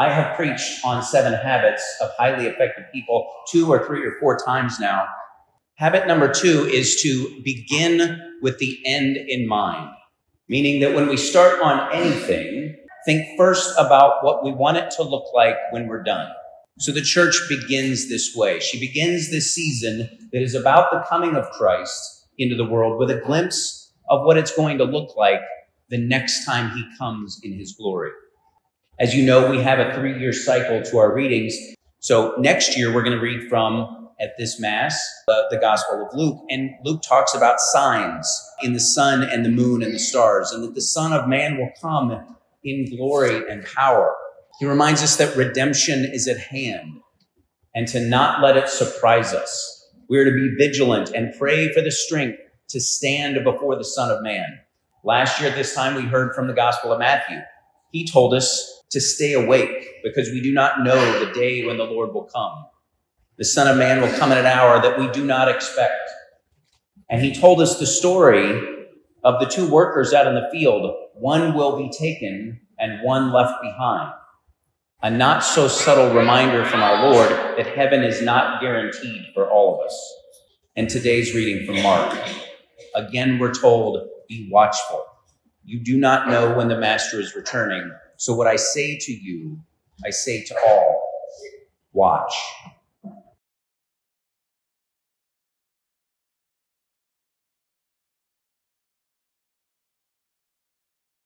I have preached on seven habits of highly effective people two or three or four times now. Habit number two is to begin with the end in mind, meaning that when we start on anything, think first about what we want it to look like when we're done. So the church begins this way. She begins this season that is about the coming of Christ into the world with a glimpse of what it's going to look like the next time he comes in his glory. As you know, we have a three year cycle to our readings. So next year, we're going to read from, at this Mass, uh, the Gospel of Luke. And Luke talks about signs in the sun and the moon and the stars, and that the Son of Man will come in glory and power. He reminds us that redemption is at hand and to not let it surprise us. We are to be vigilant and pray for the strength to stand before the Son of Man. Last year at this time, we heard from the Gospel of Matthew. He told us to stay awake because we do not know the day when the Lord will come. The Son of Man will come at an hour that we do not expect. And he told us the story of the two workers out in the field. One will be taken and one left behind. A not so subtle reminder from our Lord that heaven is not guaranteed for all of us. And today's reading from Mark. Again, we're told, be watchful. You do not know when the master is returning. So what I say to you, I say to all, watch.